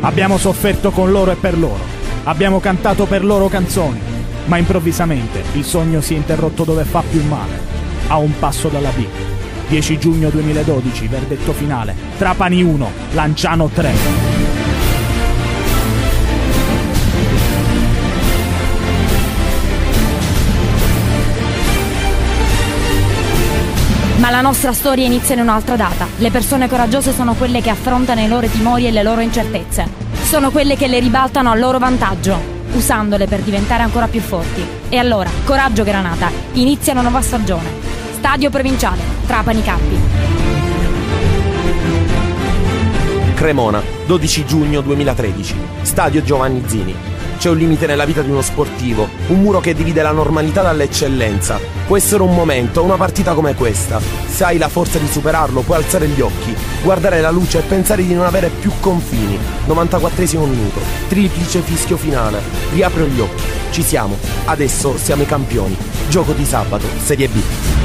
Abbiamo sofferto con loro e per loro. Abbiamo cantato per loro canzoni. Ma improvvisamente il sogno si è interrotto dove fa più male. A un passo dalla B. 10 giugno 2012, verdetto finale. Trapani 1, Lanciano 3. Ma la nostra storia inizia in un'altra data. Le persone coraggiose sono quelle che affrontano i loro timori e le loro incertezze. Sono quelle che le ribaltano a loro vantaggio, usandole per diventare ancora più forti. E allora, coraggio Granata, inizia una nuova stagione. Stadio provinciale, Trapani Cappi. Cremona, 12 giugno 2013. Stadio Giovanni Zini. C'è un limite nella vita di uno sportivo, un muro che divide la normalità dall'eccellenza. Può essere un momento, una partita come questa. Se hai la forza di superarlo, puoi alzare gli occhi, guardare la luce e pensare di non avere più confini. 94 minuto, triplice fischio finale. Riapro gli occhi. Ci siamo. Adesso siamo i campioni. Gioco di sabato, Serie B.